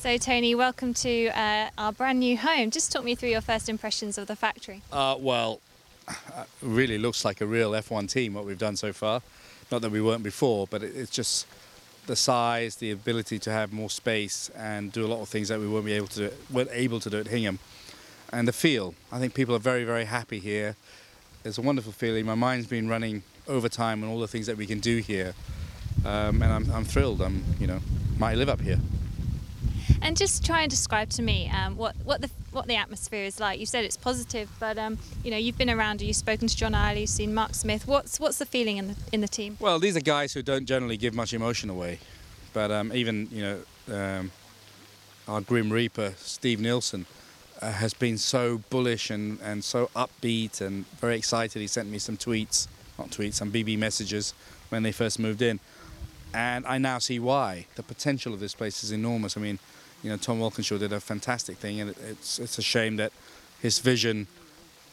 So, Tony, welcome to uh, our brand new home. Just talk me through your first impressions of the factory. Uh, well, it really looks like a real F1 team, what we've done so far. Not that we weren't before, but it, it's just the size, the ability to have more space and do a lot of things that we weren't able to do, weren't able to do at Hingham. And the feel, I think people are very, very happy here. It's a wonderful feeling. My mind's been running overtime and all the things that we can do here, um, and I'm, I'm thrilled. I'm, you know, might live up here. And just try and describe to me um, what what the what the atmosphere is like. You said it's positive, but um, you know you've been around. You've spoken to John Iley, you've seen Mark Smith. What's what's the feeling in the in the team? Well, these are guys who don't generally give much emotion away, but um, even you know um, our Grim Reaper, Steve Nielsen, uh, has been so bullish and, and so upbeat and very excited. He sent me some tweets, not tweets, some BB messages when they first moved in, and I now see why. The potential of this place is enormous. I mean you know, Tom Walkinshaw did a fantastic thing, and it's it's a shame that his vision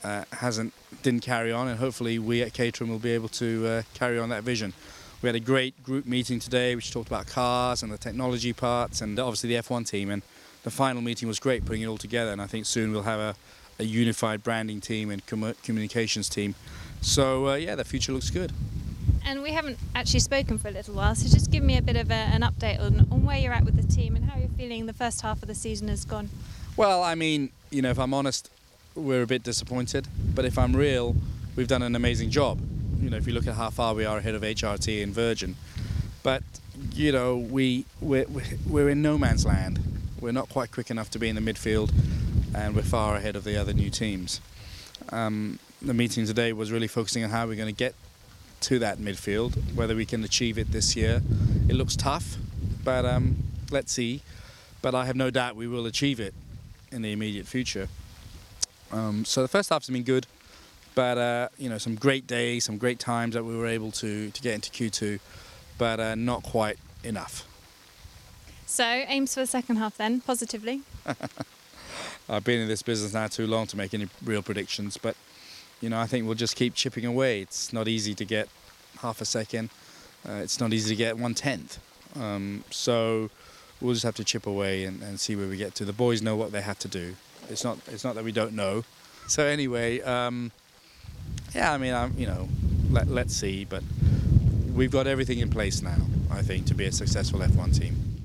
uh, hasn't didn't carry on, and hopefully we at Caterham will be able to uh, carry on that vision. We had a great group meeting today, which talked about cars and the technology parts, and obviously the F1 team. And the final meeting was great, putting it all together. And I think soon we'll have a, a unified branding team and com- communications team. So uh, yeah, the future looks good. And we haven't actually spoken for a little while, so just give me a bit of a, an update on, on where you're at with the team and how you're feeling the first half of the season has gone. Well, I mean, you know, if I'm honest, we're a bit disappointed. But if I'm real, we've done an amazing job. You know, if you look at how far we are ahead of HRT and Virgin. But, you know, we, we're, we're in no man's land. We're not quite quick enough to be in the midfield, and we're far ahead of the other new teams. Um, the meeting today was really focusing on how we're going to get to that midfield. Whether we can achieve it this year, it looks tough, but um, let's see. But I have no doubt we will achieve it in the immediate future. Um, so the first half's been good, but uh, you know some great days, some great times that we were able to to get into Q2, but uh, not quite enough. So aims for the second half then, positively. I've been in this business now too long to make any real predictions, but you know, I think we'll just keep chipping away. It's not easy to get half a second. Uh, it's not easy to get one tenth. Um, so we'll just have to chip away and, and, see where we get to. The boys know what they have to do. It's not. It's not that we don't know. So anyway, um, yeah. I mean, I'm, you know, let, let's see. But we've got everything in place now. I think to be a successful F1 team.